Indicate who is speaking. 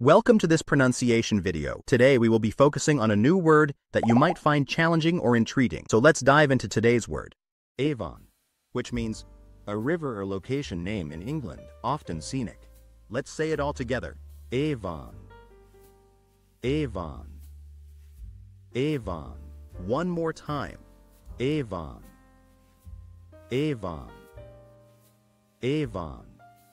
Speaker 1: Welcome to this pronunciation video. Today we will be focusing on a new word that you might find challenging or intriguing. So let's dive into today's word. Avon, which means a river or location name in England, often scenic. Let's say it all together. Avon. Avon. Avon. One more time. Avon. Avon. Avon.